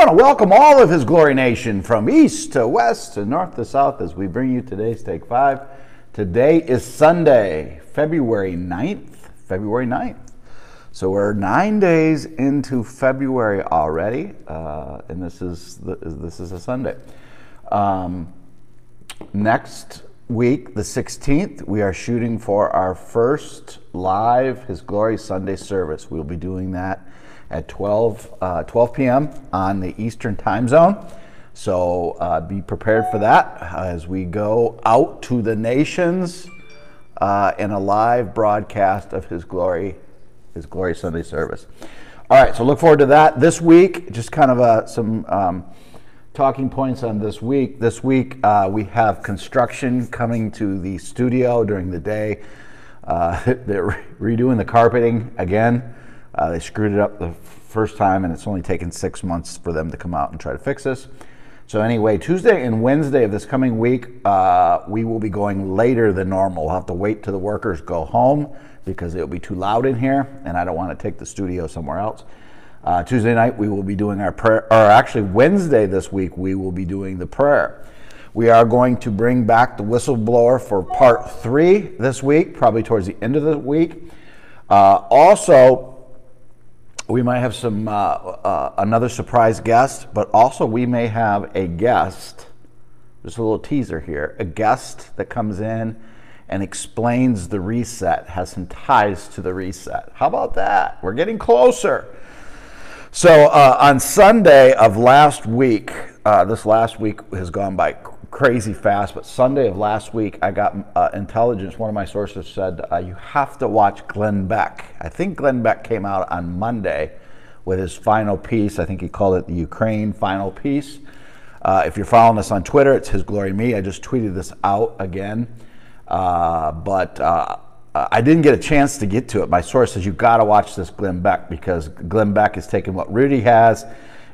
want to welcome all of His Glory Nation from east to west to north to south as we bring you today's Take 5. Today is Sunday, February 9th. February 9th. So we're nine days into February already, uh, and this is the, this is a Sunday. Um, next week, the 16th, we are shooting for our first live His Glory Sunday service. We'll be doing that at 12, uh, 12 p.m. on the Eastern time zone. So uh, be prepared for that as we go out to the nations uh, in a live broadcast of His Glory, His Glory Sunday service. All right, so look forward to that this week. Just kind of uh, some um, talking points on this week. This week uh, we have construction coming to the studio during the day. Uh, they're redoing the carpeting again. Uh, they screwed it up the first time, and it's only taken six months for them to come out and try to fix this. So anyway, Tuesday and Wednesday of this coming week, uh, we will be going later than normal. We'll have to wait till the workers go home because it'll be too loud in here, and I don't want to take the studio somewhere else. Uh, Tuesday night, we will be doing our prayer, or actually Wednesday this week, we will be doing the prayer. We are going to bring back the whistleblower for part three this week, probably towards the end of the week. Uh, also, we might have some uh, uh, another surprise guest, but also we may have a guest. Just a little teaser here. A guest that comes in and explains the reset, has some ties to the reset. How about that? We're getting closer. So uh, on Sunday of last week, uh, this last week has gone by crazy fast, but Sunday of last week, I got uh, intelligence. One of my sources said, uh, You have to watch Glenn Beck. I think Glenn Beck came out on Monday with his final piece. I think he called it the Ukraine final piece. Uh, if you're following us on Twitter, it's His Glory Me. I just tweeted this out again. Uh, but uh, I didn't get a chance to get to it. My source says, you've got to watch this Glenn Beck because Glenn Beck is taking what Rudy has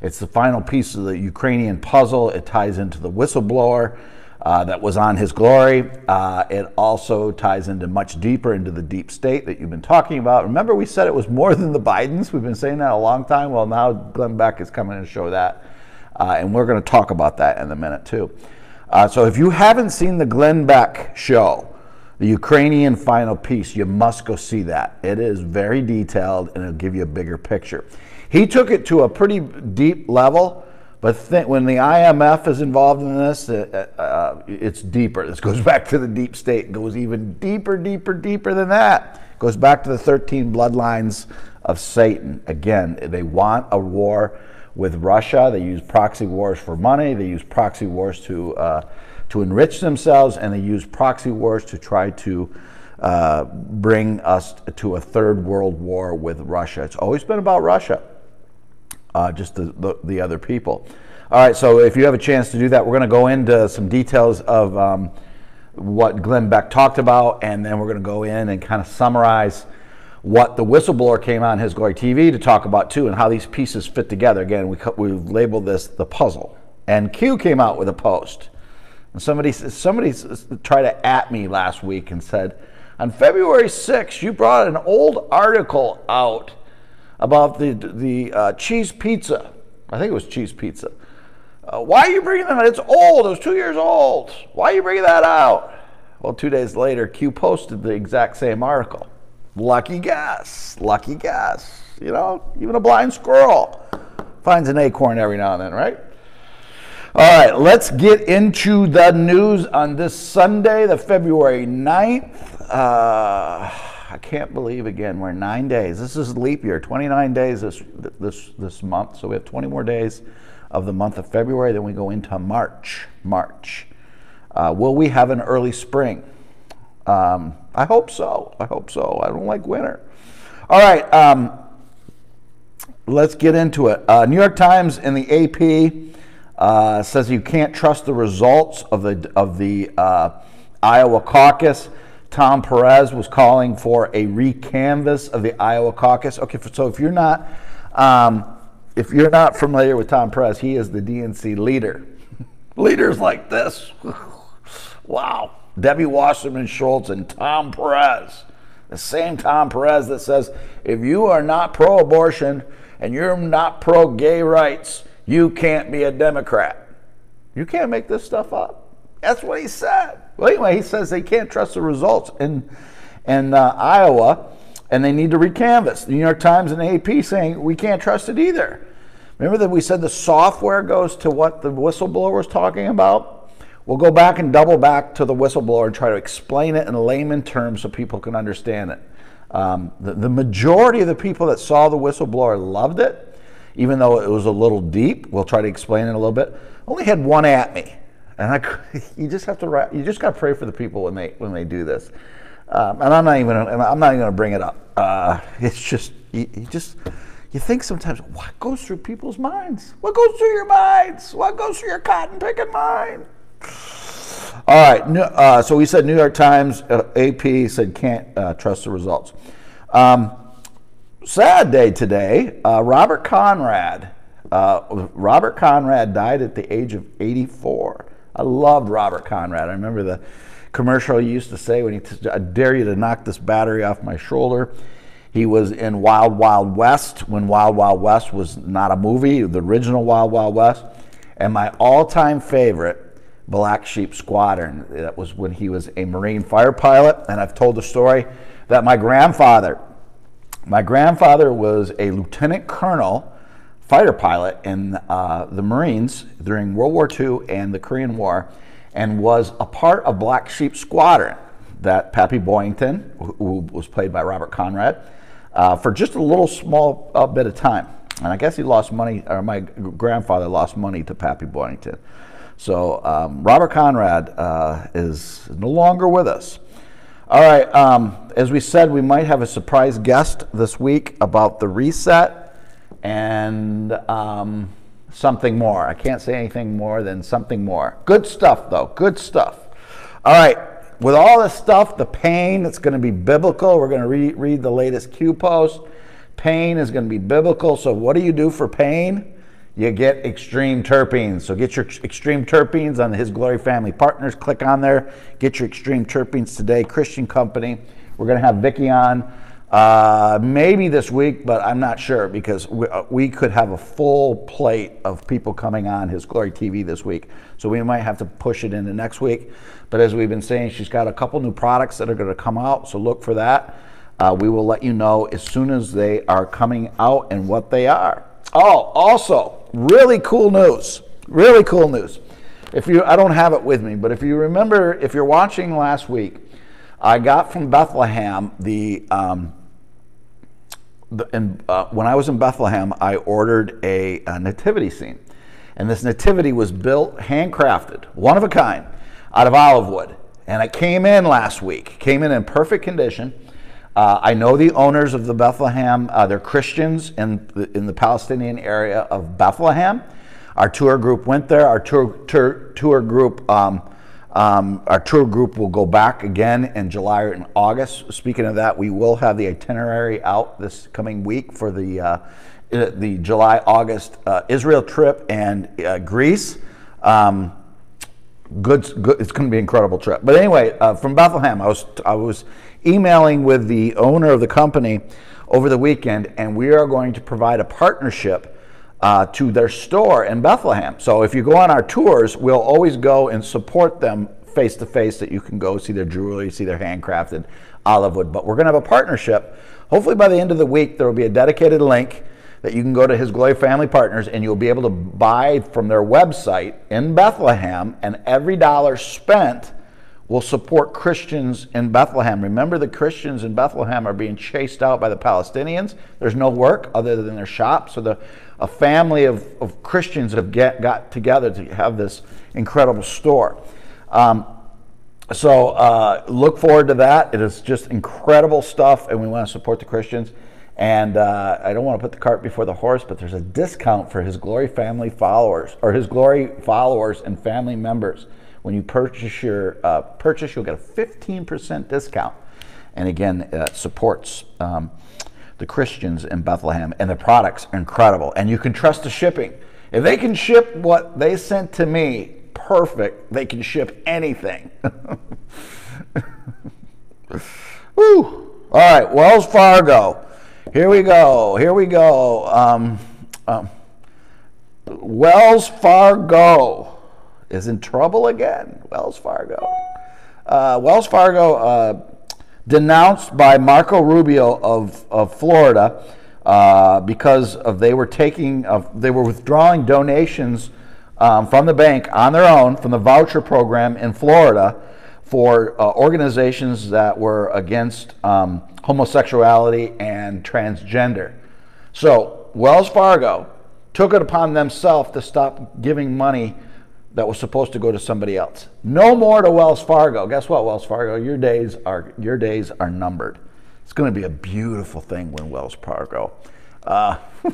it's the final piece of the Ukrainian puzzle. It ties into the whistleblower uh, that was on his glory. Uh, it also ties into much deeper into the deep state that you've been talking about. Remember, we said it was more than the Bidens. We've been saying that a long time. Well, now Glenn Beck is coming to show that. Uh, and we're going to talk about that in a minute, too. Uh, so if you haven't seen the Glenn Beck show, the Ukrainian final piece, you must go see that. It is very detailed and it'll give you a bigger picture. He took it to a pretty deep level, but th- when the IMF is involved in this, uh, uh, it's deeper. This goes back to the deep state, goes even deeper, deeper, deeper than that. It goes back to the 13 bloodlines of Satan. Again, they want a war with Russia. They use proxy wars for money, they use proxy wars to, uh, to enrich themselves, and they use proxy wars to try to uh, bring us to a third world war with Russia. It's always been about Russia uh, just the, the, the, other people. All right, so if you have a chance to do that, we're going to go into some details of um, what Glenn Beck talked about, and then we're going to go in and kind of summarize what the whistleblower came on his glory TV to talk about too, and how these pieces fit together. Again, we we've labeled this the puzzle. And Q came out with a post. And somebody somebody tried to at me last week and said, on February 6th, you brought an old article out about the, the uh, cheese pizza. I think it was cheese pizza. Uh, why are you bringing that? It's old. It was two years old. Why are you bringing that out? Well, two days later, Q posted the exact same article. Lucky guess. Lucky guess. You know, even a blind squirrel finds an acorn every now and then, right? All right, let's get into the news on this Sunday, the February 9th. Uh, I can't believe again we're nine days. This is leap year, 29 days this this this month. So we have 20 more days of the month of February. Then we go into March. March. Uh, will we have an early spring? Um, I hope so. I hope so. I don't like winter. All right. Um, let's get into it. Uh, New York Times and the AP uh, says you can't trust the results of the of the uh, Iowa caucus. Tom Perez was calling for a recanvass of the Iowa caucus. Okay, so if you're not um, if you're not familiar with Tom Perez, he is the DNC leader. Leaders like this. wow. Debbie Wasserman Schultz and Tom Perez. The same Tom Perez that says if you are not pro abortion and you're not pro gay rights, You can't be a Democrat. You can't make this stuff up. That's what he said. Well, anyway, he says they can't trust the results in, in uh, Iowa and they need to recanvass. The New York Times and AP saying we can't trust it either. Remember that we said the software goes to what the whistleblower was talking about? We'll go back and double back to the whistleblower and try to explain it in layman terms so people can understand it. Um, the, the majority of the people that saw the whistleblower loved it, even though it was a little deep. We'll try to explain it a little bit. Only had one at me, and I, you just have to you just got to pray for the people when they when they do this. Um, and I'm not even I'm not even going to bring it up. Uh, it's just you, you, just you think sometimes what goes through people's minds? What goes through your minds? What goes through your cotton picking mind? All right. Uh, so we said New York Times, uh, AP said can't uh, trust the results. Um, sad day today. Uh, Robert Conrad. Uh, Robert Conrad died at the age of 84. I loved Robert Conrad. I remember the commercial he used to say when he, t- I dare you to knock this battery off my shoulder. He was in Wild Wild West when Wild Wild West was not a movie, the original Wild Wild West. And my all time favorite, Black Sheep Squadron. That was when he was a Marine fire pilot. And I've told the story that my grandfather, my grandfather was a lieutenant colonel fighter pilot in uh, the Marines during World War II and the Korean War and was a part of Black Sheep Squadron that Pappy Boyington, who was played by Robert Conrad, uh, for just a little small uh, bit of time. And I guess he lost money, or my grandfather lost money to Pappy Boyington. So um, Robert Conrad uh, is no longer with us. All right, um, as we said, we might have a surprise guest this week about the reset and. Um, something more. I can't say anything more than something more. Good stuff, though. Good stuff. All right. With all this stuff, the pain, it's going to be biblical. We're going to re- read the latest Q post. Pain is going to be biblical. So, what do you do for pain? You get extreme terpenes. So, get your extreme terpenes on the His Glory Family Partners. Click on there. Get your extreme terpenes today. Christian Company. We're going to have Vicky on. Uh, maybe this week, but I'm not sure because we, uh, we, could have a full plate of people coming on His Glory TV this week. So we might have to push it into next week. But as we've been saying, she's got a couple new products that are going to come out. So look for that. Uh, we will let you know as soon as they are coming out and what they are. Oh, also, really cool news. Really cool news. If you, I don't have it with me, but if you remember, if you're watching last week, I got from Bethlehem the, um, the and uh, when I was in Bethlehem, I ordered a, a, nativity scene, and this nativity was built, handcrafted, one of a kind, out of olive wood, and it came in last week. Came in in perfect condition. Uh, I know the owners of the Bethlehem. Uh, they're Christians in the, in the Palestinian area of Bethlehem. Our tour group went there. Our tour tour, tour group. Um, um, our tour group will go back again in July and August. Speaking of that, we will have the itinerary out this coming week for the uh, the July August uh, Israel trip and uh, Greece. Um, good, good, it's going to be an incredible trip. But anyway, uh, from Bethlehem, I was I was emailing with the owner of the company over the weekend, and we are going to provide a partnership uh, to their store in Bethlehem. So if you go on our tours, we'll always go and support them face to face that you can go see their jewelry, see their handcrafted olive wood. But we're going to have a partnership. Hopefully by the end of the week, there will be a dedicated link that you can go to His Glory Family Partners and you'll be able to buy from their website in Bethlehem, and every dollar spent will support Christians in Bethlehem. Remember, the Christians in Bethlehem are being chased out by the Palestinians. There's no work other than their shops. So the a family of, of Christians have get, got together to have this incredible store. Um, so uh, look forward to that. It is just incredible stuff, and we want to support the Christians. And uh, I don't want to put the cart before the horse, but there's a discount for His Glory family followers, or His Glory followers and family members. When you purchase your uh, purchase, you'll get a 15% discount. And again, it supports. Um, the Christians in Bethlehem, and the products are incredible. And you can trust the shipping. If they can ship what they sent to me, perfect, they can ship anything. Woo! All right, Wells Fargo. Here we go. Here we go. Um, um, Wells Fargo is in trouble again. Wells Fargo. Uh, Wells Fargo, uh, denounced by Marco Rubio of, of Florida uh, because of they were taking, they were withdrawing donations um, from the bank on their own from the voucher program in Florida for uh, organizations that were against um, homosexuality and transgender. So Wells Fargo took it upon themselves to stop giving money that was supposed to go to somebody else. No more to Wells Fargo. Guess what, Wells Fargo? Your days are your days are numbered. It's going to be a beautiful thing when Wells Fargo. Uh,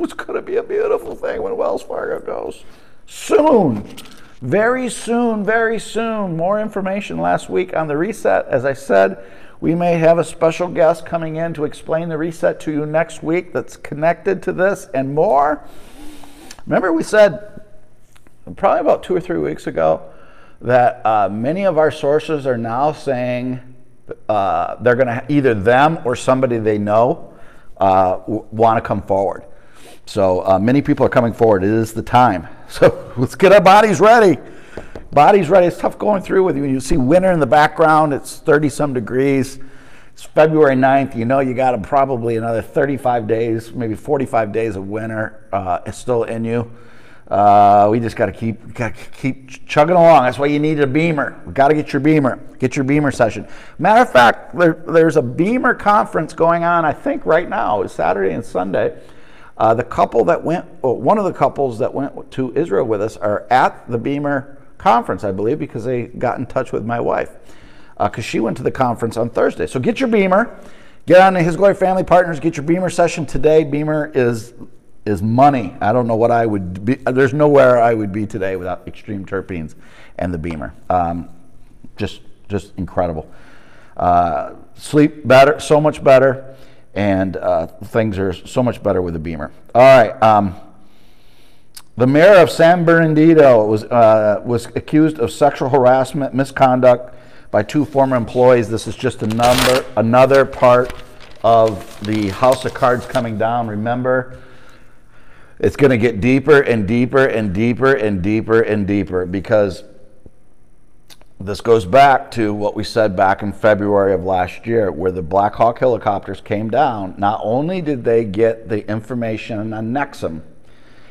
it's going to be a beautiful thing when Wells Fargo goes soon. Very soon, very soon. More information last week on the reset. As I said, we may have a special guest coming in to explain the reset to you next week that's connected to this and more. Remember, we said probably about two or three weeks ago that uh, many of our sources are now saying uh, they're going to either them or somebody they know uh, want to come forward. So uh, many people are coming forward. It is the time. So let's get our bodies ready. Bodies ready. It's tough going through with you. You see winter in the background. It's 30 some degrees. It's February 9th. You know you got probably another 35 days, maybe 45 days of winter uh, still in you. Uh, we just got to keep got to keep chugging along. That's why you need a BEMER. Got to get your BEMER. Get your BEMER session. Matter of fact, there, there's a BEMER conference going on. I think right now is Saturday and Sunday. Uh, the couple that went, well, one of the couples that went to Israel with us are at the BEMER conference, I believe, because they got in touch with my wife because uh, she went to the conference on Thursday. So get your BEMER, get on to His Glory Family Partners, get your BEMER session today. BEMER is is money. I don't know what I would be. There's nowhere I would be today without Extreme Terpenes and the BEMER. Um, just just incredible. Uh, sleep better, so much better and uh, things are so much better with the BEMER. All right. Um, the mayor of San Bernardino was, uh, was accused of sexual harassment, misconduct by two former employees. This is just a number, another part of the house of cards coming down. Remember, it's going to get deeper and deeper and deeper and deeper and deeper because this goes back to what we said back in February of last year, where the Black Hawk helicopters came down. Not only did they get the information on NXIVM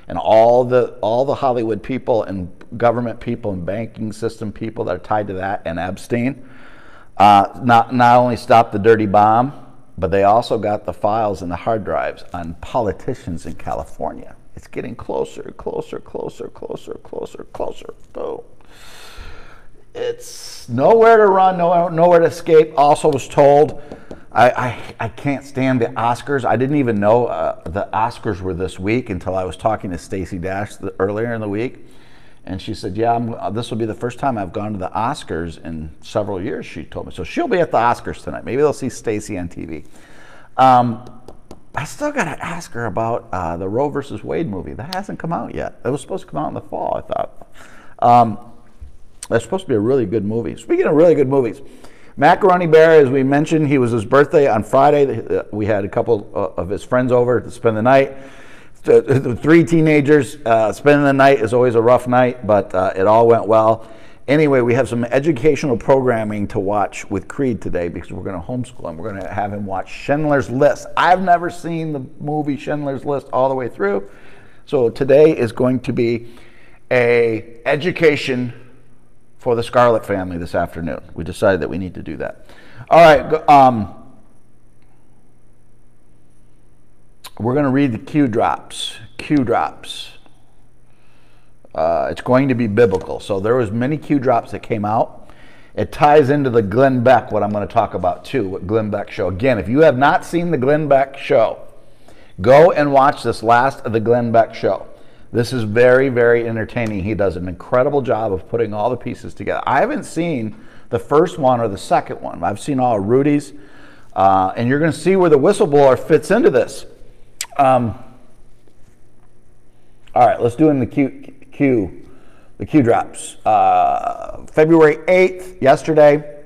and all the all the Hollywood people and government people and banking system people that are tied to that and Epstein, uh, not not only stopped the dirty bomb, but they also got the files and the hard drives on politicians in California. It's getting closer, closer, closer, closer, closer, closer. Boom it's nowhere to run, nowhere, nowhere to escape. Also, was told I, I, I can't stand the Oscars. I didn't even know uh, the Oscars were this week until I was talking to Stacey Dash the, earlier in the week. And she said, Yeah, I'm, uh, this will be the first time I've gone to the Oscars in several years, she told me. So she'll be at the Oscars tonight. Maybe they'll see Stacey on TV. Um, I still got to ask her about uh, the Roe versus Wade movie. That hasn't come out yet. It was supposed to come out in the fall, I thought. Um, that's supposed to be a really good movie. Speaking of really good movies, Macaroni Bear, as we mentioned, he was his birthday on Friday. Uh, we had a couple uh, of his friends over to spend the night. Three teenagers uh, spending the night is always a rough night, but uh, it all went well. Anyway, we have some educational programming to watch with Creed today because we're going to homeschool him. We're going to have him watch Schindler's List. I've never seen the movie Schindler's List all the way through, so today is going to be a education for the Scarlett family this afternoon. We decided that we need to do that. All right. Um, we're going to read the Q drops. Q drops. Uh, it's going to be biblical. So there was many Q drops that came out. It ties into the Glenn Beck, what I'm going to talk about too, what Glenn Beck show. Again, if you have not seen the Glenn Beck show, go and watch this last of the Glenn Beck show. This is very, very entertaining. He does an incredible job of putting all the pieces together. I haven't seen the first one or the second one. I've seen all of Rudy's, uh, and you're going to see where the whistleblower fits into this. Um, all right, let's do in the Q, Q the Q drops. Uh, February 8th, yesterday.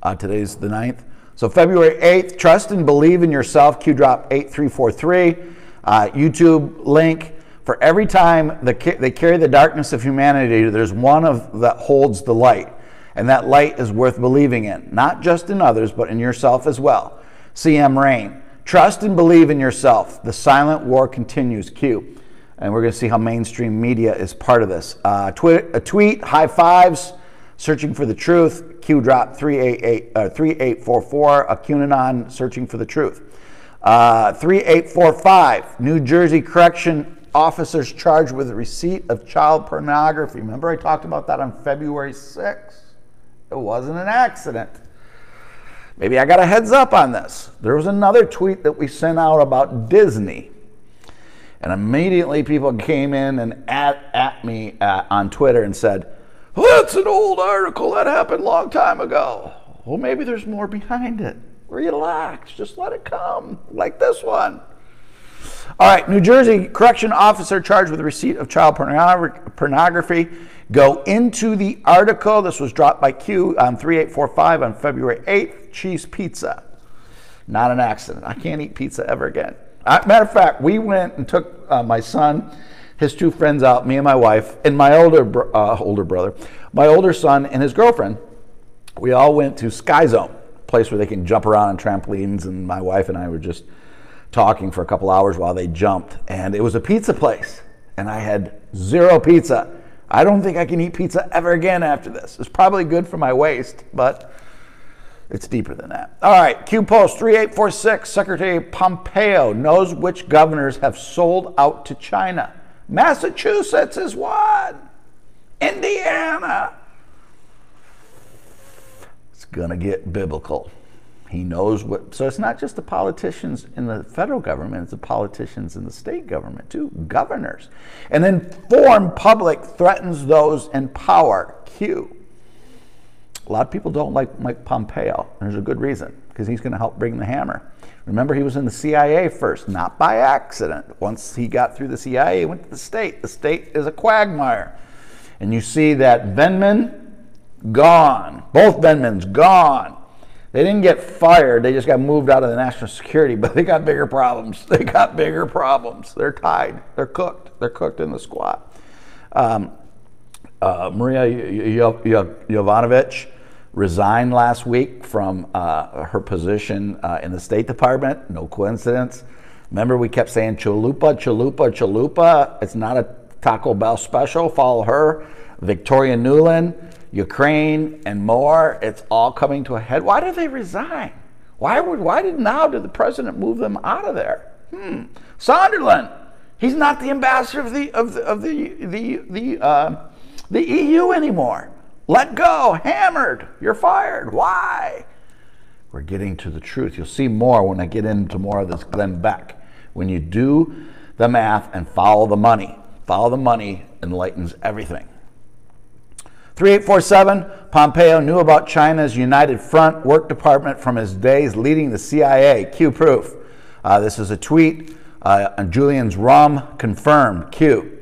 Uh, today's the 9th. So February 8th, trust and believe in yourself, Q drop 8343 uh, YouTube link For every time the, they carry the darkness of humanity, there's one of that holds the light. And that light is worth believing in, not just in others, but in yourself as well. C.M. Rain. Trust and believe in yourself. The silent war continues. Q. And we're going to see how mainstream media is part of this. Uh, tweet, a tweet, high fives, searching for the truth. Q drop 388, uh, 3844, a QAnon searching for the truth. Uh, 3845, New Jersey Correction officers charged with receipt of child pornography. Remember, I talked about that on February 6th. It wasn't an accident. Maybe I got a heads up on this. There was another tweet that we sent out about Disney. And immediately people came in and at, at me uh, on Twitter and said, well, that's an old article that happened a long time ago. Well, maybe there's more behind it. Relax, just let it come, like this one. All right, New Jersey correction officer charged with receipt of child pornography. Go into the article. This was dropped by Q on 3845 on February 8th. Cheese pizza. Not an accident. I can't eat pizza ever again. Matter of fact, we went and took uh, my son, his two friends out, me and my wife, and my older uh, older brother, my older son, and his girlfriend. We all went to Sky Zone, a place where they can jump around on trampolines, and my wife and I were just talking for a couple hours while they jumped. And it was a pizza place, and I had zero pizza. I don't think I can eat pizza ever again after this. It's probably good for my waist, but it's deeper than that. All right, Q Post 3846 Secretary Pompeo knows which governors have sold out to China. Massachusetts is one, Indiana. It's going to get biblical. He knows what, so it's not just the politicians in the federal government, it's the politicians in the state government too, governors. And then foreign public threatens those in power. Q. A lot of people don't like Mike Pompeo, and there's a good reason, because he's going to help bring the hammer. Remember, he was in the CIA first, not by accident. Once he got through the CIA, he went to the state. The state is a quagmire. And you see that Vindman, gone. Both Vindmans, gone. They didn't get fired, they just got moved out of the national security, but they got bigger problems. They got bigger problems. They're tied, they're cooked, they're cooked in the squat. Um, uh, Maria Yovanovitch resigned last week from uh, her position uh, in the State Department. No coincidence. Remember, we kept saying Chalupa, Chalupa, Chalupa. It's not a Taco Bell special. Follow her. Victoria Nuland Ukraine, and more. It's all coming to a head. Why did they resign? Why, would, why did now did the president move them out of there? Hmm. Sonderland, he's not the ambassador of the of the of the the the, uh, the EU anymore. Let go, hammered. You're fired. Why? We're getting to the truth. You'll see more when I get into more of this Glenn Beck. When you do the math and follow the money, follow the money enlightens everything. 3847, Pompeo knew about China's United Front work department from his days leading the CIA. Q proof. Uh, this is a tweet uh, on Julian's rum confirmed. Q.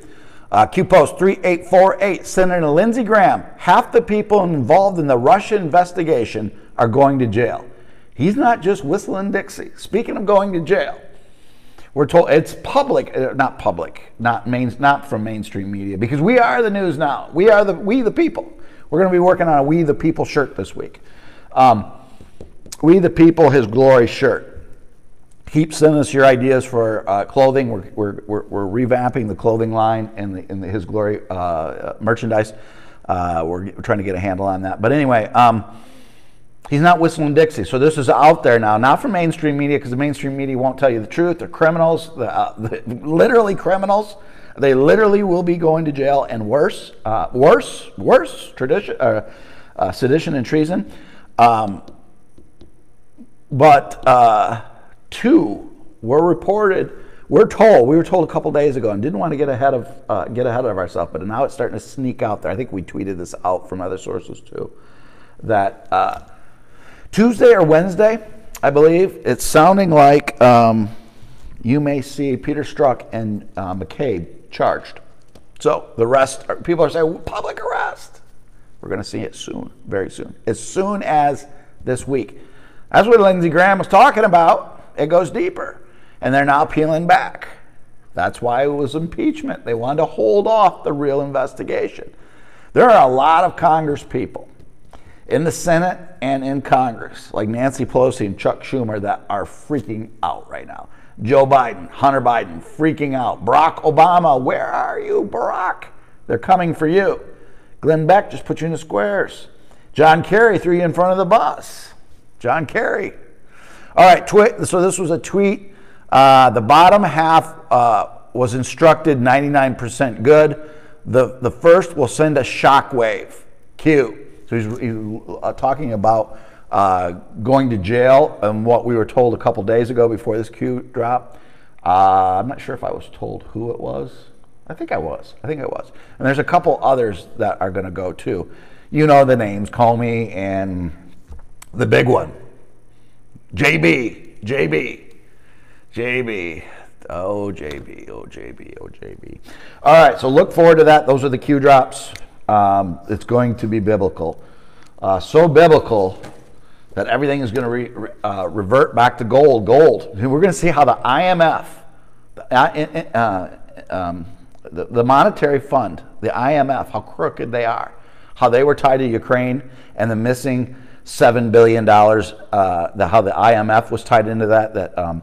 Uh, Q post 3848, Senator Lindsey Graham, half the people involved in the Russia investigation are going to jail. He's not just whistling Dixie. Speaking of going to jail, we're told it's public, uh, not public, not main, not from mainstream media, because we are the news now. We are the we the people. We're going to be working on a We the People shirt this week. Um, we the People, His Glory shirt. Keep sending us your ideas for uh, clothing. We're, we're, we're, we're, revamping the clothing line in the, the His Glory uh, merchandise. Uh, we're, we're, trying to get a handle on that. But anyway, um, He's not whistling Dixie. So this is out there now, not from mainstream media, because the mainstream media won't tell you the truth. They're criminals, uh, literally criminals. They literally will be going to jail and worse, uh, worse, worse, tradition, uh, uh sedition and treason. Um, but uh, two were reported. We're told. We were told a couple days ago, and didn't want to get ahead of uh, get ahead of ourselves. But now it's starting to sneak out there. I think we tweeted this out from other sources too. That Tuesday or Wednesday, I believe, it's sounding like um, you may see Peter Strzok and uh, McCabe charged. So the rest, are, people are saying public arrest. We're going to see it soon, very soon, as soon as this week. That's what Lindsey Graham was talking about. It goes deeper, and they're now peeling back. That's why it was impeachment. They wanted to hold off the real investigation. There are a lot of Congress people in the Senate and in Congress, like Nancy Pelosi and Chuck Schumer, that are freaking out right now. Joe Biden, Hunter Biden, freaking out. Barack Obama, where are you, Barack? They're coming for you. Glenn Beck just put you in the squares. John Kerry threw you in front of the bus. John Kerry. All right, twi- so this was a tweet. Uh, the bottom half uh, was instructed 99% good. The, the first will send a shockwave. Q. So he's, he's uh, talking about uh, going to jail and what we were told a couple days ago before this Q drop. Uh, I'm not sure if I was told who it was. I think I was. I think I was. And there's a couple others that are going to go too. You know the names, Comey and the big one, JB, JB, JB. Oh, JB, oh, JB, oh, JB. All right, so look forward to that. Those are the Q drops. Um, it's going to be biblical. Uh, so biblical that everything is going to re, uh, revert back to gold. Gold. We're going to see how the IMF, the, uh, uh, um, the, the monetary fund, the IMF, how crooked they are, how they were tied to Ukraine and the missing $7 billion, uh, the, how the IMF was tied into that, that um,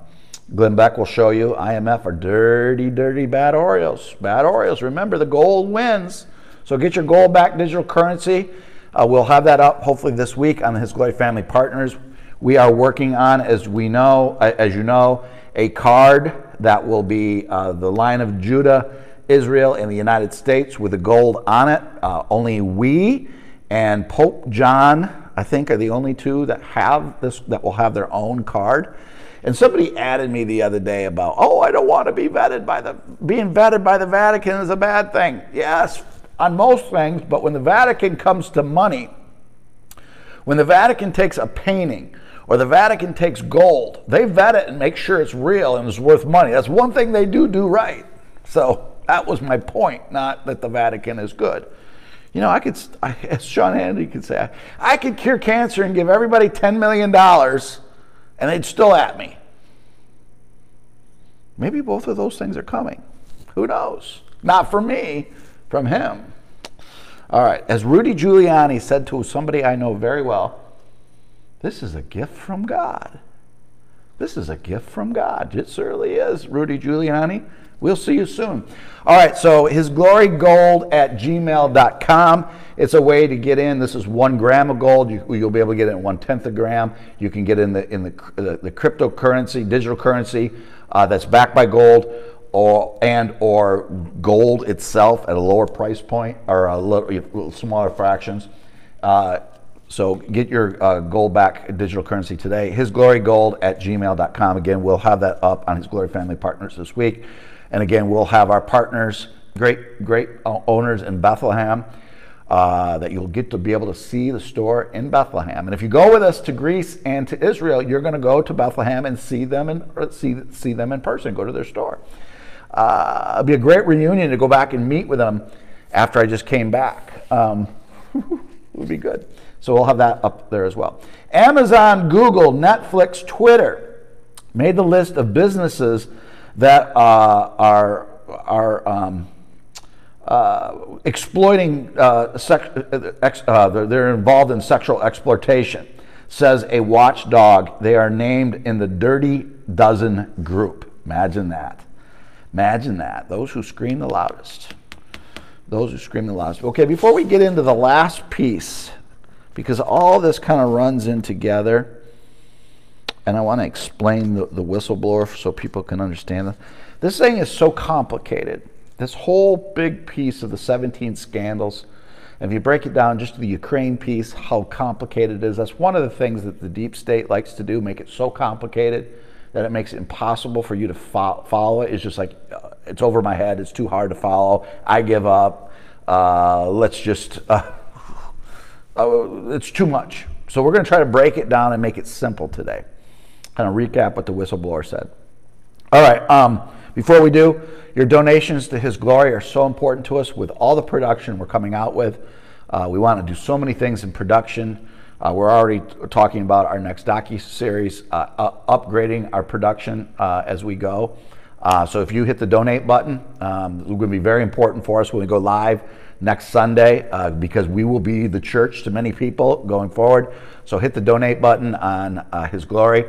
Glenn Beck will show you. IMF are dirty, dirty, bad Orioles. Bad Orioles. Remember, the gold wins. So get your gold back digital currency. Uh, we'll have that up hopefully this week on His Glory Family Partners. We are working on, as we know, as you know, a card that will be uh, the Lion of Judah Israel and the United States with the gold on it. Uh, only we and Pope John, I think, are the only two that have this that will have their own card. And somebody added me the other day about, oh, I don't want to be vetted by the being vetted by the Vatican is a bad thing. Yes, on most things, but when the Vatican comes to money, when the Vatican takes a painting or the Vatican takes gold, they vet it and make sure it's real and it's worth money. That's one thing they do do right. So that was my point, not that the Vatican is good. You know, I could, I, as Sean Hannity could say, I could cure cancer and give everybody $10 million and they'd still at me. Maybe both of those things are coming. Who knows? Not for me, from him. All right, as Rudy Giuliani said to somebody I know very well, this is a gift from God. This is a gift from God. It certainly is, Rudy Giuliani. We'll see you soon. All right, so his glory gold at gmail.com. It's a way to get in. This is one gram of gold. You, will be able to get it in one tenth of a gram. You can get in the in the, the, the cryptocurrency, digital currency uh, that's backed by gold, or and or gold itself at a lower price point or a little, smaller fractions. Uh, so get your uh, gold back digital currency today. His glory gold at gmail.com. Again, we'll have that up on his glory family partners this week. And again, we'll have our partners, great, great owners in Bethlehem, uh, that you'll get to be able to see the store in Bethlehem. And if you go with us to Greece and to Israel, you're going to go to Bethlehem and see them and see, see them in person, go to their store. Uh, it'll be a great reunion to go back and meet with them after I just came back. Um, it would be good. So we'll have that up there as well. Amazon, Google, Netflix, Twitter made the list of businesses that uh, are are um, uh, exploiting uh, sex, ex, uh, they're involved in sexual exploitation. Says a watchdog. They are named in the Dirty Dozen group. Imagine that. Imagine that. Those who scream the loudest. Those who scream the loudest. Okay, before we get into the last piece, because all this kind of runs in together and I want to explain the, the whistleblower so people can understand this. This thing is so complicated. This whole big piece of the 17 scandals, if you break it down just to the Ukraine piece, how complicated it is, that's one of the things that the deep state likes to do, make it so complicated that it makes it impossible for you to fo- follow it. It's just like, uh, it's over my head, it's too hard to follow, I give up, uh, let's just, uh, uh it's too much. So we're going to try to break it down and make it simple today kind of recap what the whistleblower said. All right, um, before we do, your donations to His glory are so important to us with all the production we're coming out with. Uh, we want to do so many things in production. Uh, we're already talking about our next docu series, uh, upgrading our production uh, as we go. Uh, so if you hit the donate button, um, it's going to be very important for us when we go live next Sunday uh, because we will be the church to many people going forward. So hit the donate button on His Glory,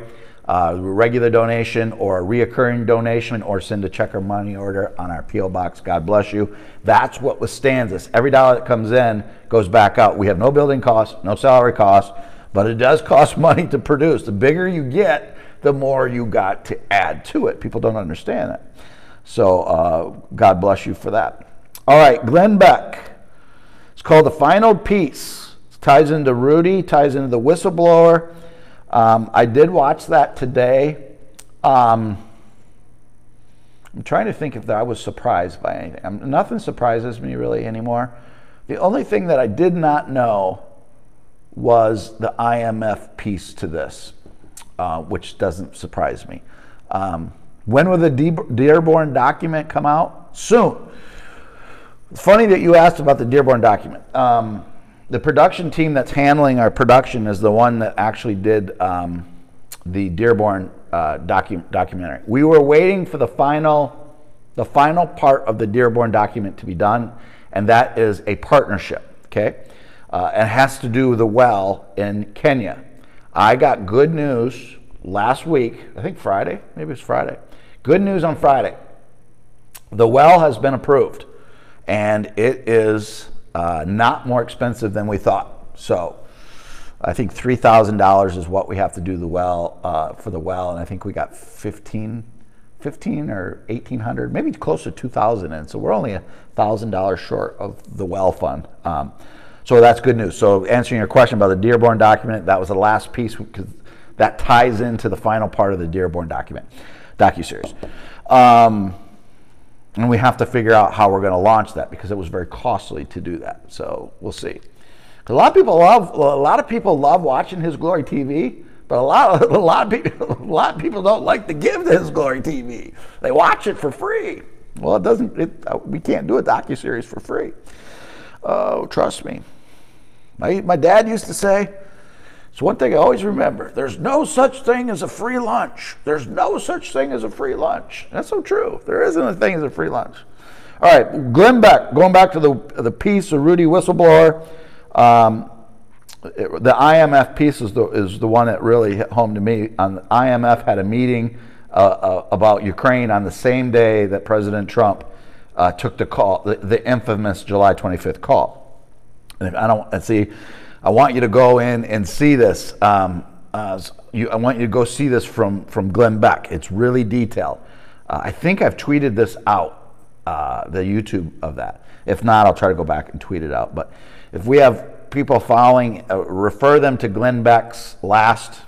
uh, regular donation or a reoccurring donation, or send a check or money order on our P.O. Box. God bless you. That's what withstands us. Every dollar that comes in goes back out. We have no building costs, no salary costs, but it does cost money to produce. The bigger you get, the more you got to add to it. People don't understand that. So uh, God bless you for that. All right, Glenn Beck. It's called The Final Piece. It ties into Rudy, ties into the whistleblower. Um, I did watch that today. Um, I'm trying to think if I was surprised by anything. I'm, nothing surprises me really anymore. The only thing that I did not know was the IMF piece to this. Uh, which doesn't surprise me. Um, when will the Dearborn document come out? Soon. It's funny that you asked about the Dearborn document. Um, the production team that's handling our production is the one that actually did um, the Dearborn uh, docu- documentary. We were waiting for the final, the final part of the Dearborn document to be done, and that is a partnership. Okay, uh, it has to do with the well in Kenya. I got good news last week, I think Friday, maybe it's Friday. Good news on Friday. The well has been approved and it is uh, not more expensive than we thought. So I think $3,000 is what we have to do the well uh, for the well, and I think we got 15, 15 or 1800, maybe close to 2000 and So we're only $1,000 short of the well fund. Um, so that's good news. So answering your question about the Dearborn document, that was the last piece because that ties into the final part of the Dearborn document, docuseries. Um, and we have to figure out how we're going to launch that because it was very costly to do that. So we'll see. A lot of people love a lot of people love watching His Glory TV, but a lot of, a lot of people a lot of people don't like to give to His Glory TV. They watch it for free. Well, it doesn't. It, uh, we can't do a docu series for free. Oh, trust me. My, my dad used to say, it's one thing I always remember there's no such thing as a free lunch. There's no such thing as a free lunch. That's so true. There isn't a thing as a free lunch. All right, Glenn Beck, going back to the, the piece of Rudy Whistleblower. Um, it, the IMF piece is the, is the one that really hit home to me. On the IMF had a meeting uh, uh, about Ukraine on the same day that President Trump uh, took the call, the, the infamous July 25th call. And I don't and see. I want you to go in and see this. Um, uh, you, I want you to go see this from from Glenn Beck. It's really detailed. Uh, I think I've tweeted this out, uh, the YouTube of that. If not, I'll try to go back and tweet it out. But if we have people following, uh, refer them to Glenn Beck's last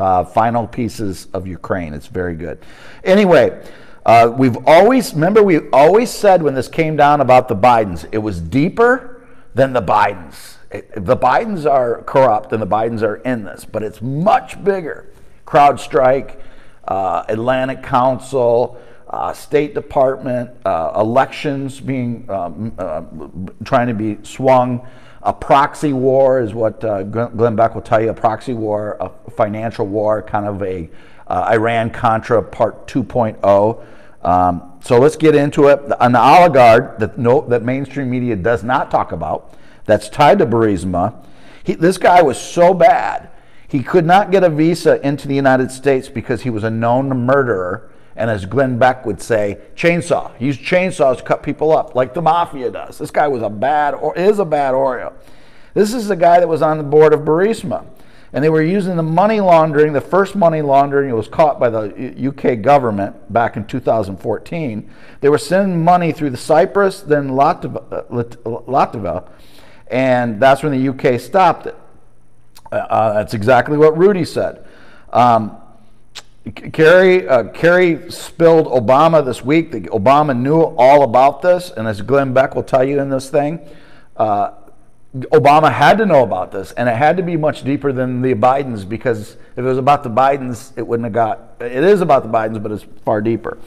uh, final pieces of Ukraine. It's very good. Anyway. Uh, we've always remember we always said when this came down about the Bidens, it was deeper than the Bidens. The Bidens are corrupt and the Bidens are in this, but it's much bigger. CrowdStrike, uh, Atlantic Council, uh, State Department, uh, elections being um, uh, trying to be swung. A proxy war is what uh, Glenn Beck will tell you. A proxy war, a financial war, kind of a uh, Iran Contra Part 2.0. Um, so let's get into it. An oligarch that, no, that mainstream media does not talk about, that's tied to Burisma. He, this guy was so bad, he could not get a visa into the United States because he was a known murderer. And as Glenn Beck would say, chainsaw. He used chainsaws to cut people up like the mafia does. This guy was a bad, or is a bad Oreo. This is the guy that was on the board of Burisma and they were using the money laundering. The first money laundering was caught by the UK government back in 2014. They were sending money through the Cyprus, then Latvia, uh, Latvia and that's when the UK stopped it. Uh, uh, that's exactly what Rudy said. Um, Kerry, uh, Kerry spilled Obama this week. Obama knew all about this, and as Glenn Beck will tell you in this thing, uh, Obama had to know about this, and it had to be much deeper than the Bidens because if it was about the Bidens, it wouldn't have got. It is about the Bidens, but it's far deeper.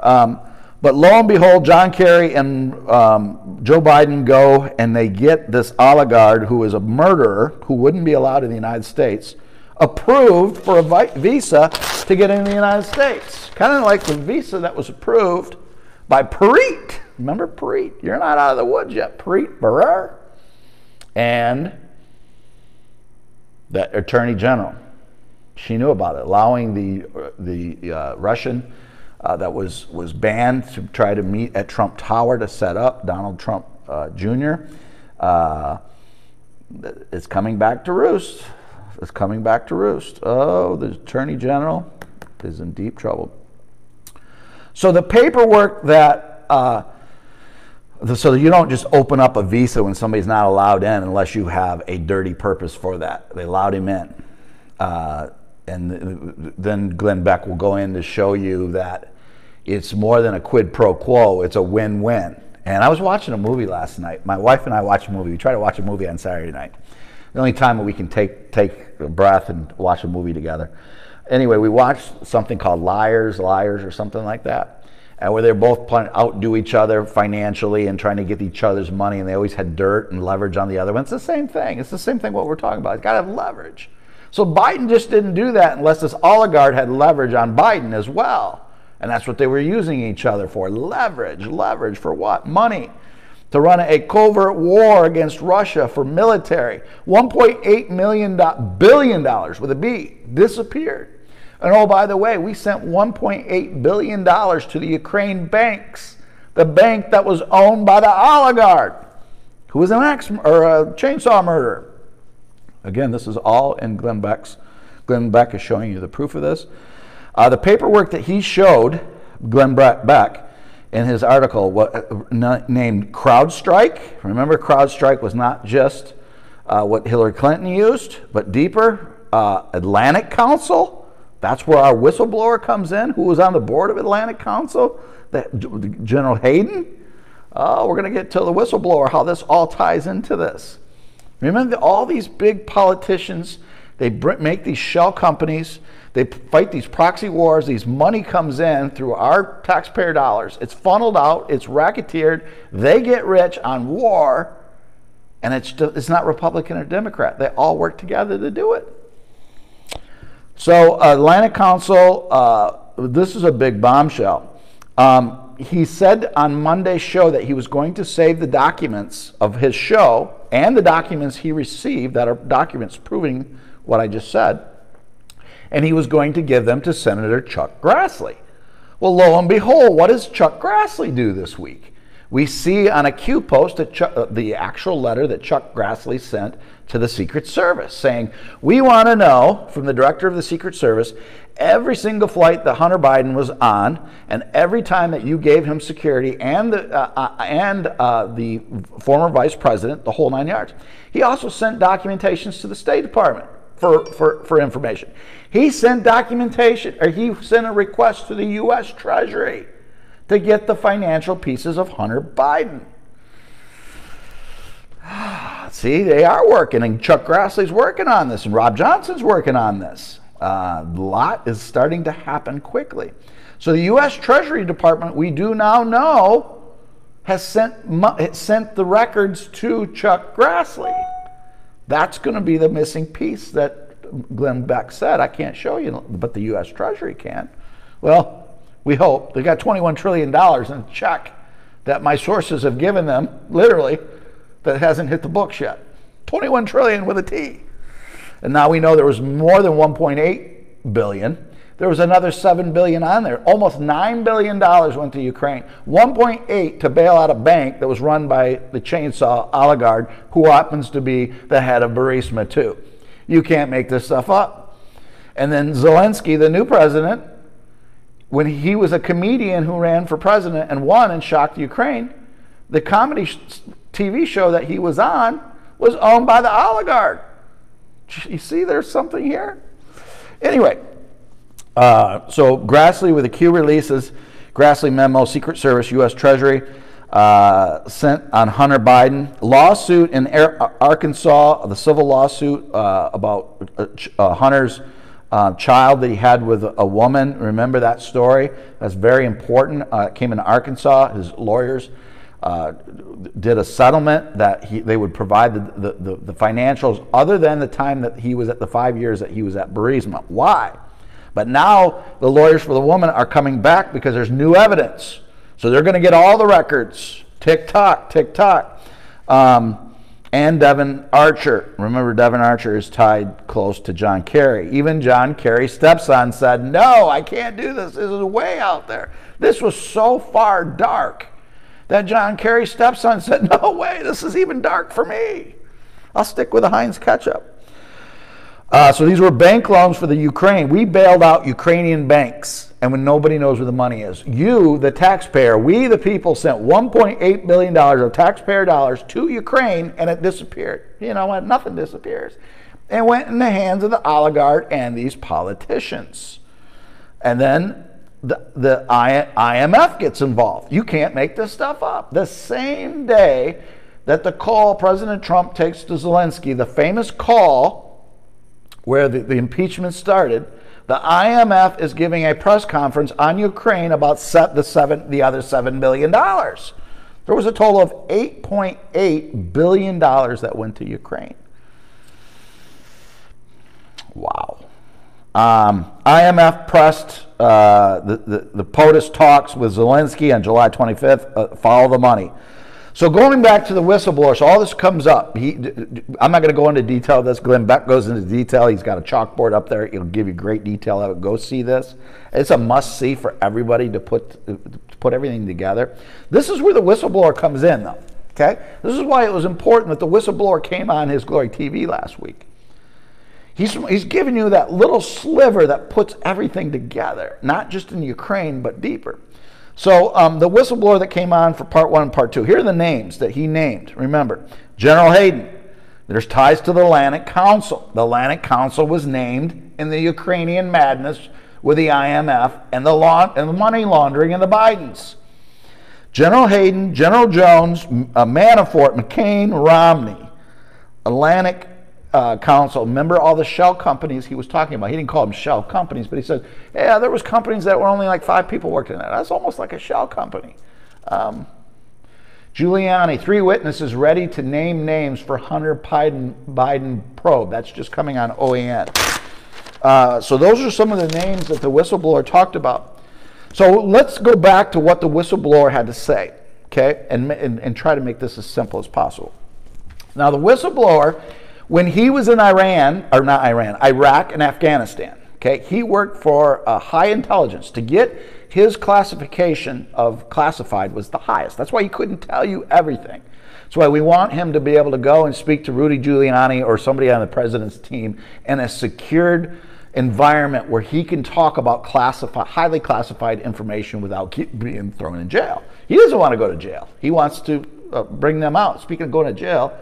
Um, but lo and behold, John Kerry and um, Joe Biden go and they get this oligarch who is a murderer who wouldn't be allowed in the United States approved for a visa to get into the United States. Kind of like the visa that was approved by Preet. Remember Preet? You're not out of the woods yet. Preet Bharara. And the Attorney General. She knew about it, allowing the, the uh, Russian uh, that was, was banned to try to meet at Trump Tower to set up Donald Trump uh, Jr. Uh, it's coming back to roost. It's coming back to roost. Oh, the Attorney General is in deep trouble. So the paperwork that uh, so that you don't just open up a visa when somebody's not allowed in unless you have a dirty purpose for that. They allowed him in. Uh, and then Glenn Beck will go in to show you that it's more than a quid pro quo, it's a win win. And I was watching a movie last night. My wife and I watched a movie. We try to watch a movie on Saturday night. The only time we can take, take a breath and watch a movie together. Anyway, we watched something called Liars, Liars, or something like that and where they're both outdo each other financially and trying to get each other's money, and they always had dirt and leverage on the other one. It's the same thing. It's the same thing what we're talking about. It's got to have leverage. So Biden just didn't do that unless this oligarch had leverage on Biden as well. And that's what they were using each other for. Leverage. Leverage for what? Money. To run a covert war against Russia for military. $1.8 million, billion dollars with a B disappeared. And oh, by the way, we sent $1.8 billion to the Ukraine banks, the bank that was owned by the oligarch, who was an axe or a chainsaw murderer. Again, this is all in Glenn Beck's. Glenn Beck is showing you the proof of this. Uh, the paperwork that he showed, Glenn Beck, in his article what, uh, named CrowdStrike. Remember, CrowdStrike was not just uh, what Hillary Clinton used, but deeper. Uh, Atlantic Council that's where our whistleblower comes in, who was on the board of Atlantic Council, that General Hayden. Oh, we're going to get to the whistleblower, how this all ties into this. Remember, all these big politicians, they make these shell companies, they fight these proxy wars, these money comes in through our taxpayer dollars. It's funneled out, it's racketeered, they get rich on war, and it's, it's not Republican or Democrat. They all work together to do it. So Atlantic Council, uh, this is a big bombshell. Um, he said on Monday's show that he was going to save the documents of his show and the documents he received that are documents proving what I just said, and he was going to give them to Senator Chuck Grassley. Well, lo and behold, what does Chuck Grassley do this week? We see on a Q post Chuck, uh, the actual letter that Chuck Grassley sent to the Secret Service saying, We want to know from the director of the Secret Service every single flight that Hunter Biden was on, and every time that you gave him security and the, uh, uh, and uh, the former vice president, the whole nine yards. He also sent documentations to the State Department for, for, for information. He sent documentation, or he sent a request to the U.S. Treasury to get the financial pieces of Hunter Biden. See, they are working, and Chuck Grassley's working on this, and Ron Johnson's working on this. Uh, a lot is starting to happen quickly. So the U.S. Treasury Department, we do now know, has sent sent the records to Chuck Grassley. That's going to be the missing piece that Glenn Beck said. I can't show you, but the U.S. Treasury can. Well, we hope. They got $21 trillion in a check that my sources have given them, literally, that hasn't hit the books yet. 21 trillion with a T. And now we know there was more than 1.8 billion. There was another 7 billion on there. Almost 9 billion dollars went to Ukraine. 1.8 to bail out a bank that was run by the chainsaw oligarch who happens to be the head of Burisma too. You can't make this stuff up. And then Zelensky, the new president, when he was a comedian who ran for president and won and shocked Ukraine, the comedy TV show that he was on was owned by the oligarch. You see, there's something here. Anyway, uh, so Grassley with the Q releases Grassley memo, Secret Service, U.S. Treasury, uh, sent on Hunter Biden. Lawsuit in Arkansas, the civil lawsuit uh, about uh, uh, Hunter's uh, child that he had with a woman. Remember that story? That's very important. it came in Arkansas. His lawyers uh, did a settlement that he, they would provide the, the, the, financials other than the time that he was at the five years that he was at Burisma. Why? But now the lawyers for the woman are coming back because there's new evidence. So they're going to get all the records. Tick tock, tick tock. Um, and Devon Archer. Remember, Devon Archer is tied close to John Kerry. Even John Kerry's stepson said, No, I can't do this. This is way out there. This was so far dark that John Kerry's stepson said, No way, this is even dark for me. I'll stick with the Heinz ketchup. Uh, so these were bank loans for the Ukraine. We bailed out Ukrainian banks, and when nobody knows where the money is, you, the taxpayer, we, the people, sent 1.8 billion dollars of taxpayer dollars to Ukraine, and it disappeared. You know what? Nothing disappears, and went in the hands of the oligarch and these politicians. And then the, the IMF gets involved. You can't make this stuff up. The same day that the call President Trump takes to Zelensky, the famous call where the, the impeachment started, the IMF is giving a press conference on Ukraine about set the seven, the other seven billion dollars. There was a total of 8.8 billion dollars that went to Ukraine. Wow. Um, IMF pressed uh, the, the, the, POTUS talks with Zelensky on July 25th. Uh, follow the money. So going back to the whistleblower, so all this comes up. He, I'm not going to go into detail this. Glenn Beck goes into detail. He's got a chalkboard up there. He'll give you great detail of it. Go see this. It's a must see for everybody to put to put everything together. This is where the whistleblower comes in, though. Okay, this is why it was important that the whistleblower came on his Glory TV last week. He's, he's giving you that little sliver that puts everything together, not just in Ukraine, but deeper. So, um, the whistleblower that came on for part one and part two, here are the names that he named. Remember, General Hayden, there's ties to the Atlantic Council. The Atlantic Council was named in the Ukrainian madness with the IMF and the, law, and the money laundering of the Bidens. General Hayden, General Jones, uh, Manafort, McCain, Romney, Atlantic uh, council, remember all the shell companies he was talking about? He didn't call them shell companies, but he said, yeah, there was companies that were only like five people working in it. That's almost like a shell company. Um, Giuliani, three witnesses ready to name names for Hunter Biden, Biden probe. That's just coming on OAN. Uh, so those are some of the names that the whistleblower talked about. So let's go back to what the whistleblower had to say, okay, and, and, and try to make this as simple as possible. Now, the whistleblower when he was in Iran, or not Iran, Iraq and Afghanistan, okay, he worked for a high intelligence to get his classification of classified was the highest. That's why he couldn't tell you everything. That's why we want him to be able to go and speak to Rudy Giuliani or somebody on the president's team in a secured environment where he can talk about classified, highly classified information without being thrown in jail. He doesn't want to go to jail. He wants to uh, bring them out. Speaking of going to jail,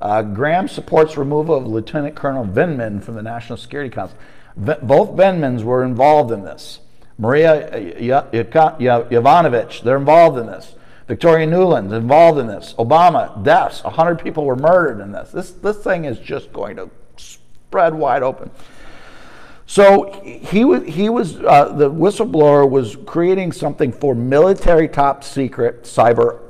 uh, Graham supports removal of Lieutenant Colonel Vindman from the National Security Council. V- both Vindmans were involved in this. Maria Yovanovitch, they're involved in this. Victoria Nuland involved in this. Obama, deaths, 100 people were murdered in this. This, this thing is just going to spread wide open. So he was, he was uh, the whistleblower was creating something for military top secret cyber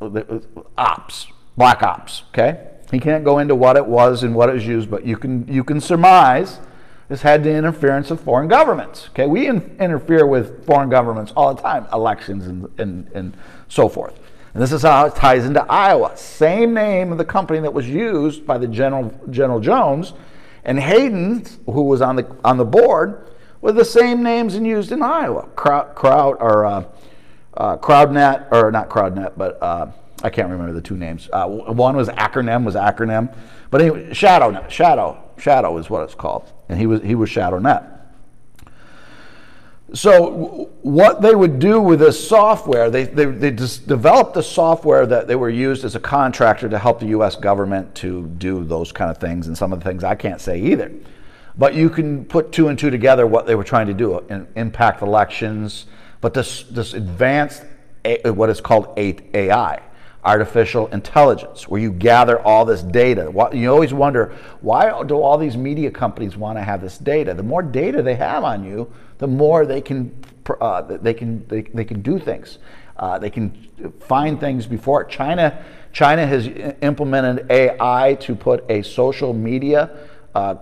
uh, ops, black ops, okay? He can't go into what it was and what it was used, but you can, you can surmise this had the interference of foreign governments. Okay, we in, interfere with foreign governments all the time, elections and, and, and so forth. And this is how it ties into Iowa. Same name of the company that was used by the General, General Jones, and Hayden, who was on the, on the board, were the same names and used in Iowa. Crowd, crowd or uh, uh, CrowdNet, or not CrowdNet, but uh, I can't remember the two names. Uh, one was acronym, was acronym, but anyway, Shadow, Shadow, Shadow is what it's called, and he was he was ShadowNet. So what they would do with this software, they, they, they just developed the software that they were used as a contractor to help the U.S. government to do those kind of things, and some of the things I can't say either. But you can put two and two together what they were trying to do, and impact elections, but this, this advanced, what is called AI artificial intelligence, where you gather all this data. You always wonder, why do all these media companies want to have this data? The more data they have on you, the more they can, uh, they can, they, they can do things. Uh, they can find things before China. China has implemented AI to put a social media uh,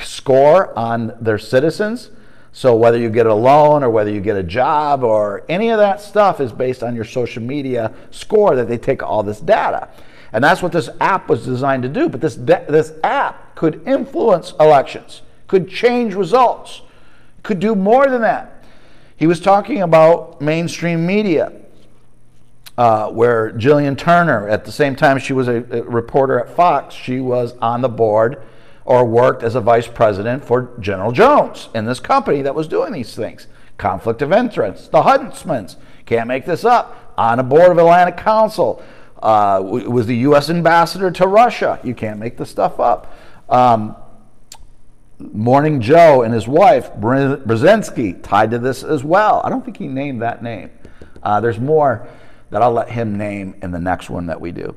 score on their citizens. So whether you get a loan or whether you get a job or any of that stuff is based on your social media score that they take all this data. And that's what this app was designed to do. But this, this app could influence elections, could change results, could do more than that. He was talking about mainstream media, uh, where Jillian Turner, at the same time she was a, a reporter at Fox, she was on the board or worked as a vice president for General Jones in this company that was doing these things. Conflict of interest. The Huntsmans, can't make this up, on a board of Atlantic Council, uh, was the U.S. ambassador to Russia. You can't make this stuff up. Um, Morning Joe and his wife, Brzezinski, tied to this as well. I don't think he named that name. Uh, there's more that I'll let him name in the next one that we do.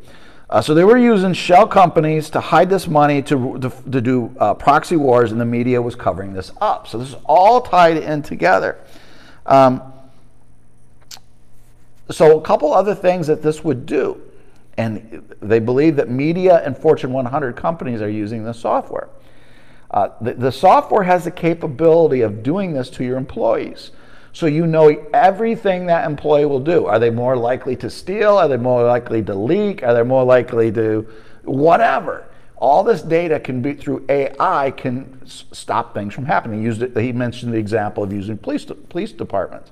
Uh, so they were using shell companies to hide this money to, to, to do uh, proxy wars, and the media was covering this up. So this is all tied in together. Um, so a couple other things that this would do, and they believe that media and Fortune 100 companies are using this software. Uh, the, the software has the capability of doing this to your employees. So you know everything that employee will do. Are they more likely to steal? Are they more likely to leak? Are they more likely to whatever? All this data can be through AI can stop things from happening. He, used it, he mentioned the example of using police police departments.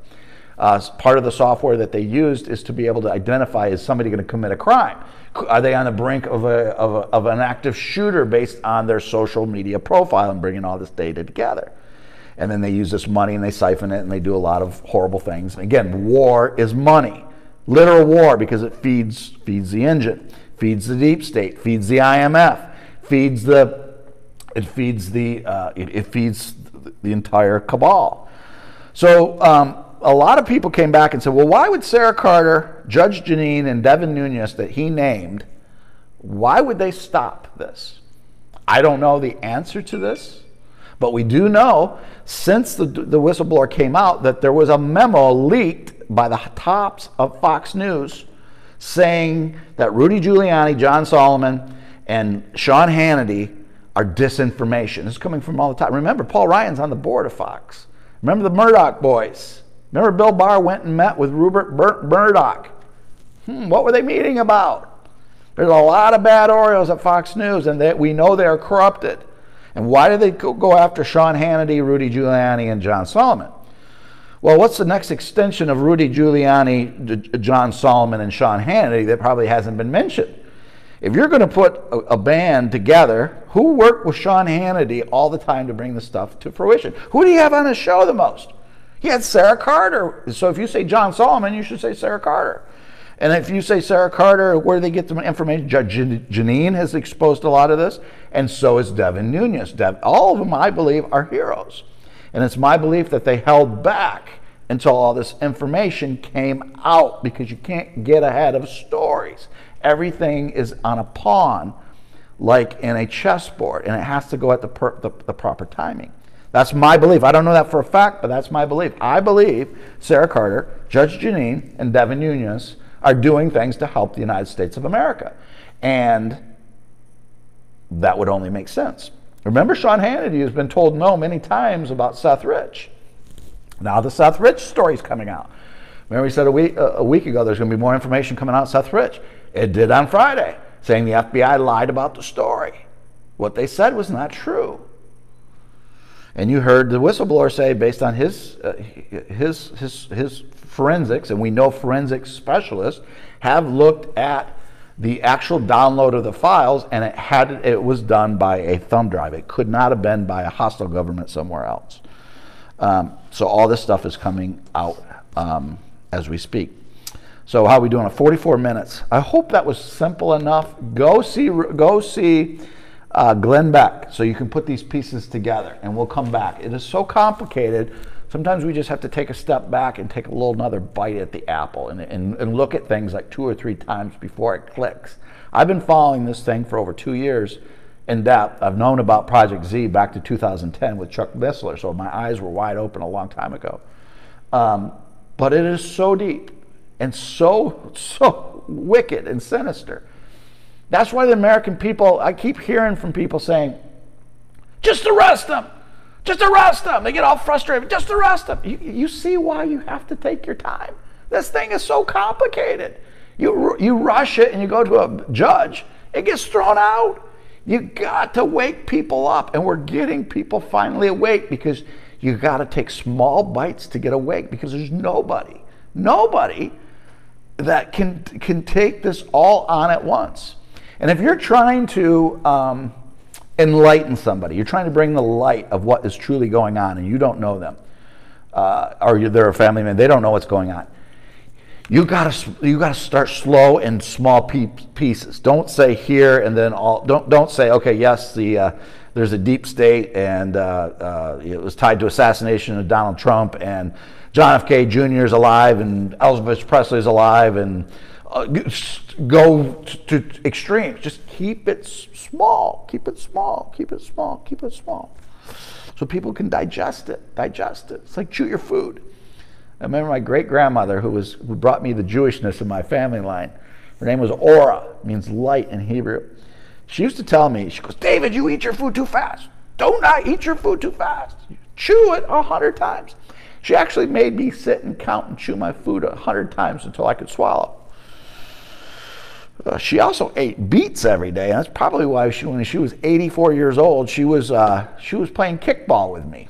Uh, part of the software that they used is to be able to identify is somebody going to commit a crime? Are they on the brink of, a, of, a, of an active shooter based on their social media profile and bringing all this data together? And then they use this money and they siphon it and they do a lot of horrible things. Again, war is money, literal war because it feeds feeds the engine, feeds the deep state, feeds the IMF, feeds the it feeds the uh, it, it, feeds the entire cabal. So um, a lot of people came back and said, well, why would Sarah Carter, Judge Jeanine, and Devin Nunes that he named, why would they stop this? I don't know the answer to this. But we do know since the, the whistleblower came out that there was a memo leaked by the tops of Fox News saying that Rudy Giuliani, John Solomon, and Sean Hannity are disinformation. This is coming from all the time. Remember, Paul Ryan's on the board of Fox. Remember the Murdoch boys. Remember Bill Barr went and met with Rupert Murdoch. Hmm, what were they meeting about? There's a lot of bad Orioles at Fox News, and they, we know they are corrupted. And why did they go after Sean Hannity, Rudy Giuliani, and John Solomon? Well, what's the next extension of Rudy Giuliani, John Solomon, and Sean Hannity that probably hasn't been mentioned? If you're going to put a, band together, who worked with Sean Hannity all the time to bring the stuff to fruition? Who do you have on his show the most? He had Sarah Carter. So if you say John Solomon, you should say Sarah Carter. And if you say Sarah Carter, where do they get the information? Judge Jeanine has exposed a lot of this, and so is Devin Nunes. Dev, all of them, I believe, are heroes. And it's my belief that they held back until all this information came out because you can't get ahead of stories. Everything is on a pawn, like in a chessboard, and it has to go at the, per, the, the proper timing. That's my belief. I don't know that for a fact, but that's my belief. I believe Sarah Carter, Judge Jeanine, and Devin Nunes are doing things to help the United States of America. And that would only make sense. Remember, Sean Hannity has been told no many times about Seth Rich. Now the Seth Rich story is coming out. Remember, we said a week, a week ago there's going to be more information coming out Seth Rich. It did on Friday, saying the FBI lied about the story. What they said was not true. And you heard the whistleblower say, based on his, uh, his, his, his forensics, and we know forensic specialists have looked at the actual download of the files, and it had it was done by a thumb drive. It could not have been by a hostile government somewhere else. Um, so all this stuff is coming out um, as we speak. So how are we doing? At 44 minutes. I hope that was simple enough. Go see go see uh, Glenn Beck so you can put these pieces together, and we'll come back. It is so complicated sometimes we just have to take a step back and take a little another bite at the apple and, and, and look at things like two or three times before it clicks. I've been following this thing for over two years in depth. I've known about Project Z back to 2010 with Chuck Missler, so my eyes were wide open a long time ago. Um, but it is so deep. and so, so wicked and sinister. That's why the American people, I keep hearing from people saying, just arrest them. Just arrest them. They get all frustrated. Just arrest them. You, you see why you have to take your time. This thing is so complicated. You, you rush it and you go to a judge, it gets thrown out. You got to wake people up, and we're getting people finally awake because you got to take small bites to get awake because there's nobody, nobody that can can take this all on at once. And if you're trying to um, enlighten somebody, you're trying to bring the light of what is truly going on, and you don't know them, uh, or they're a family man, they don't know what's going on you gotta you gotta start slow in small pieces. Don't say here and then all. Don't don't say okay. Yes, the uh, there's a deep state and uh, uh, it was tied to assassination of Donald Trump and John F. K. Jr. is alive and Elvis Presley is alive and uh, go to, extremes. Just keep it small. Keep it small. Keep it small. Keep it small. So people can digest it. Digest it. It's like chew your food. I remember my great grandmother who was who brought me the Jewishness of my family line. Her name was Ora, means light in Hebrew. She used to tell me, she goes, David, you eat your food too fast. Don't not eat your food too fast. chew it a hundred times. She actually made me sit and count and chew my food a hundred times until I could swallow. Uh, she also ate beets every day. And that's probably why she, when she was 84 years old, she was uh, she was playing kickball with me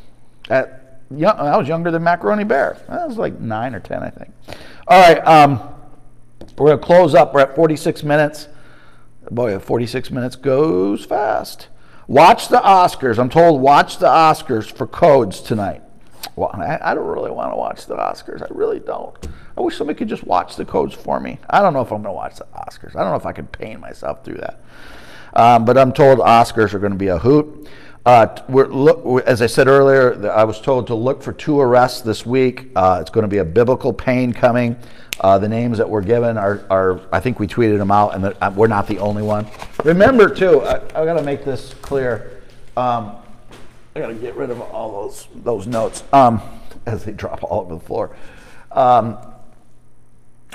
at young, I was younger than Macaroni Bear. I was like nine or 10, I think. All right, um, we're going to close up. We're at 46 minutes. Boy, 46 minutes goes fast. Watch the Oscars. I'm told watch the Oscars for codes tonight. Well, I, I don't really want to watch the Oscars. I really don't. I wish somebody could just watch the codes for me. I don't know if I'm going to watch the Oscars. I don't know if I can pain myself through that. Um, but I'm told Oscars are going to be a hoot. Uh, look, as I said earlier, I was told to look for two arrests this week. Uh, it's going to be a biblical pain coming. Uh, the names that were given are, are, I think we tweeted them out, and the, uh, we're not the only one. Remember, too, I, I got to make this clear. Um, I got to get rid of all those those notes um, as they drop all over the floor. Um,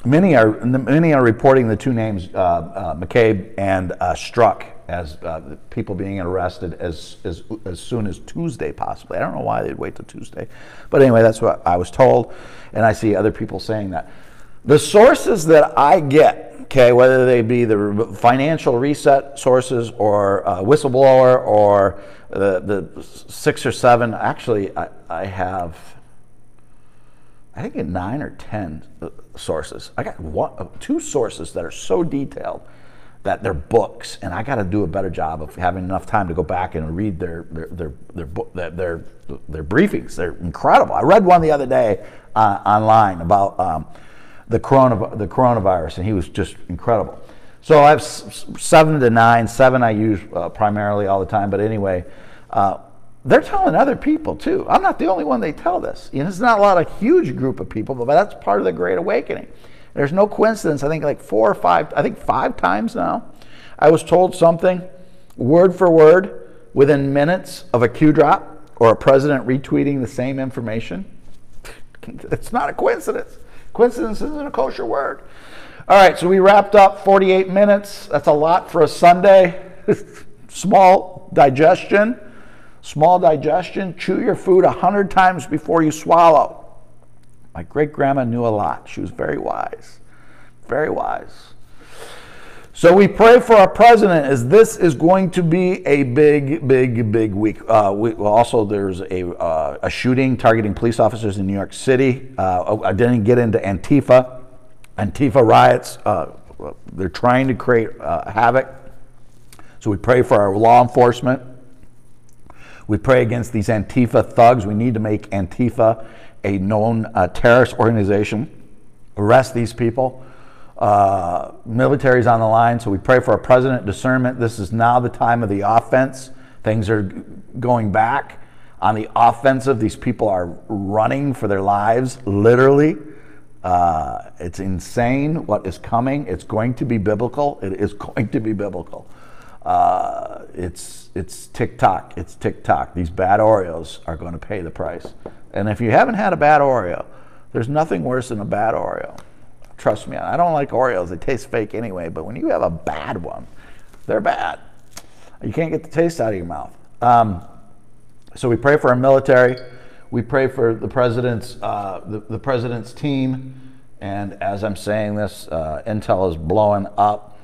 many are many are reporting the two names, uh, uh, McCabe and Strzok as uh, people being arrested as, as, as soon as Tuesday, possibly. I don't know why they'd wait till Tuesday. But anyway, that's what I was told, and I see other people saying that. The sources that I get, okay, whether they be the financial reset sources or uh, whistleblower or the, the six or seven, actually, I, I have, I think, nine or 10 uh, sources. I got one, uh, two sources that are so detailed that they're books, and I got to do a better job of having enough time to go back and read their their their their, book, their, their, their briefings. They're incredible. I read one the other day uh, online about um, the corona the coronavirus, and he was just incredible. So I have seven to nine. Seven I use uh, primarily all the time, but anyway. Uh, they're telling other people too. I'm not the only one they tell this. You know, it's not a lot of huge group of people, but that's part of the Great Awakening. There's no coincidence. I think like four or five, I think five times now, I was told something word for word within minutes of a Q drop or a president retweeting the same information. It's not a coincidence. Coincidence isn't a kosher word. All right, so we wrapped up 48 minutes. That's a lot for a Sunday. Small digestion. Small digestion. Chew your food a 100 times before you swallow. My great grandma knew a lot. She was very wise, very wise. So we pray for our president as this is going to be a big, big, big week. Uh, we, also, there's a, uh, a shooting targeting police officers in New York City. Uh, I didn't get into Antifa. Antifa riots, uh, they're trying to create uh, havoc. So we pray for our law enforcement. We pray against these Antifa thugs. We need to make Antifa a known uh, terrorist organization, arrest these people. Uh, military's on the line, so we pray for our president discernment. This is now the time of the offense. Things are going back. On the offensive, these people are running for their lives, literally. Uh, it's insane what is coming. It's going to be biblical. It is going to be biblical. Uh, it's it's TikTok. It's TikTok. These bad Oreos are going to pay the price. And if you haven't had a bad Oreo, there's nothing worse than a bad Oreo. Trust me, I don't like Oreos. They taste fake anyway, but when you have a bad one, they're bad. You can't get the taste out of your mouth. Um, so we pray for our military. We pray for the president's uh, the, the, president's team. And as I'm saying this, uh, intel is blowing up.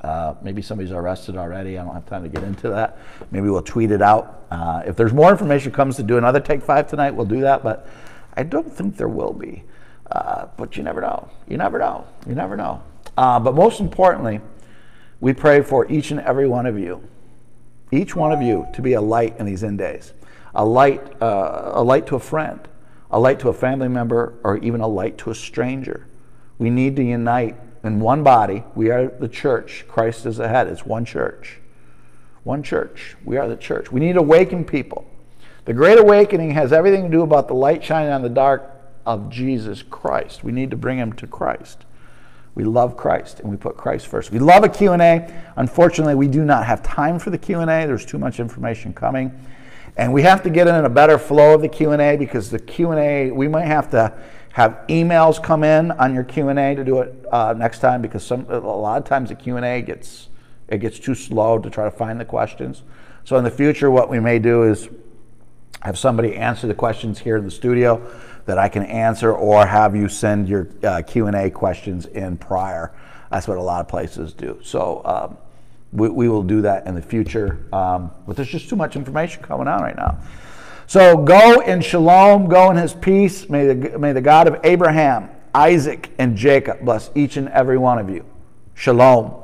Uh, maybe somebody's arrested already. I don't have time to get into that. Maybe we'll tweet it out. Uh, if there's more information comes to do another take five tonight, we'll do that. But I don't think there will be. Uh, but you never know. You never know. You never know. Uh, but most importantly, we pray for each and every one of you, each one of you, to be a light in these end days, a light, uh, a light to a friend, a light to a family member, or even a light to a stranger. We need to unite in one body. We are the church. Christ is the head. It's one church. One church. We are the church. We need to awaken people. The Great Awakening has everything to do about the light shining on the dark of Jesus Christ. We need to bring him to Christ. We love Christ and we put Christ first. We love a Q&A. Unfortunately, we do not have time for the Q&A. There's too much information coming. And we have to get in a better flow of the Q&A because the Q&A, we might have to have emails come in on your Q&A to do it uh, next time because some, a lot of times the Q&A gets, it gets too slow to try to find the questions. So in the future, what we may do is have somebody answer the questions here in the studio that I can answer or have you send your uh, Q&A questions in prior. That's what a lot of places do. So um, we, we, will do that in the future. Um, but there's just too much information coming out right now. So go in shalom, go in his peace. May the, may the God of Abraham, Isaac, and Jacob bless each and every one of you. Shalom.